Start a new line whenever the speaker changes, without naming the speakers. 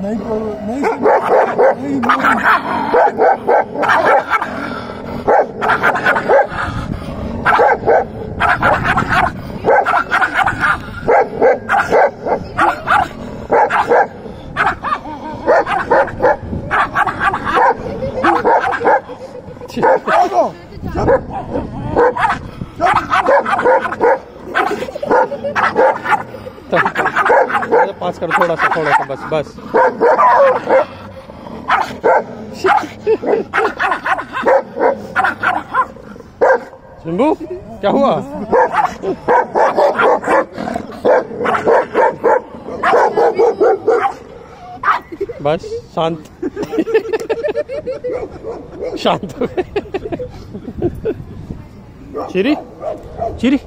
네이버, 네이버, 네이버. 아이고! 자, 자. Bravo!
पास कर थोड़ा सा थोड़ा सा, बस बस सिंबू क्या हुआ बस, शांत शांत चिरी चिरी!